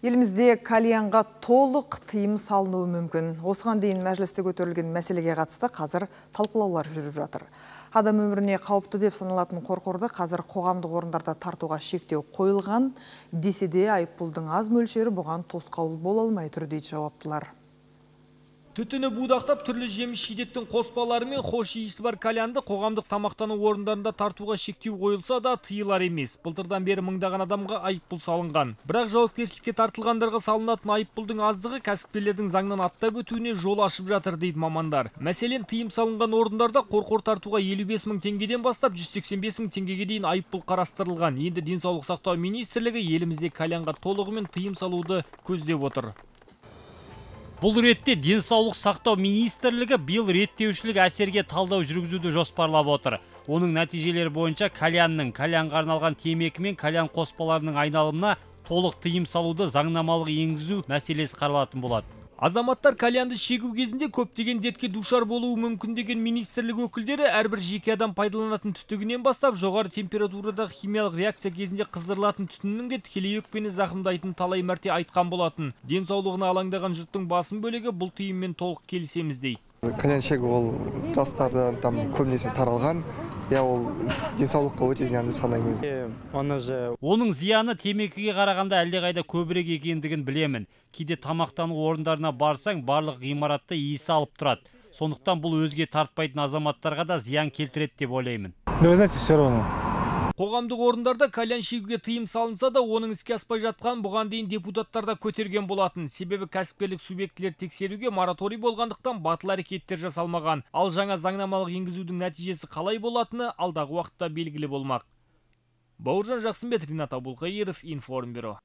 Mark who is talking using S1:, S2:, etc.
S1: Елімізде кальянға толық тыйым салынуы мүмкін. Осыған дейін мәжілісте көтерілген мәселеге қатысты қазір талқылаулар жүріп жатыр. Адам өміріне қауіпті деп саналатын қорқорды қазір қоғамдық орындарда тартуға шектеу қойылған. Десе де айыппұлдың аз мөлшері бұған тосқауыл бола алмай тұр дейді жауаптылар.
S2: Түтіні будақтап түрлі жеміс жидектің қоспалары мен хош иісі бар кальянды қоғамдық тамақтану орындарында тартуға шектеу қойылса да тыйылар емес. Былтырдан бері мыңдаған адамға айыппұл салынған. Бірақ жауапкершілікке тартылғандарға салынатын айыппұлдың аздығы кәсіпкерлердің заңнан аттап өтуіне жол ашып жатыр дейді мамандар. Мәселен, тыйым салынған орындарда қорқор тартуға 55 мың теңгеден бастап 185 мың теңгеге дейін айыппұл қарастырылған. Енді денсаулық сақтау министрлігі елімізде кальянға толығымен тыйым салуды көздеп отыр. Бұл ретте денсаулық сақтау министрлігі биыл реттеушілік әсерге талдау жүргізуді жоспарлап отыр. Оның нәтижелері бойынша кальянның, кальянға арналған темекі мен кальян қоспаларының айналымына толық тыйым салуды заңнамалық енгізу мәселесі қаралатын болады. Азаматтар кальянды шегу кезінде көптеген дертке душар болуы мүмкін деген министрлік өкілдері әрбір жеке адам пайдаланатын түтігінен бастап жоғары температурадағы химиялық реакция кезінде қыздырылатын түтіннің де тікелей өкпені зақымдайтын талай мәрте айтқан болатын. Денсаулығына алаңдаған жұрттың басым бөлігі бұл тыйыммен толық келісеміз дейді.
S3: кальян шегу ол жастарда там көбінесе таралған иә ол денсаулыққа өте зиян деп санаймын
S4: оны же
S2: Оның зияны темекіге қарағанда әлдеқайда көбірек екендігін білемін. Кейде тамақтану орындарына барсаң, барлық ғимаратта иісі алып тұрады. Сондықтан бұл өзге тартпайтын азаматтарға да зиян келтіреді деп ойлаймын.
S4: да вы знаете все равно
S2: Қоғамдық орындарда кальян шегуге тыйым салынса да, оның іске аспай жатқан бұған дейін депутаттар да көтерген болатын. Себебі кәсіпкерлік субъектілер тексеруге мораторий болғандықтан батыл әрекеттер жасалмаған. Ал жаңа заңнамалық енгізудің нәтижесі қалай болатыны алдағы уақытта белгілі болмақ. Бауыржан Жақсымбет, Ринат Абулқайыров, Информбюро.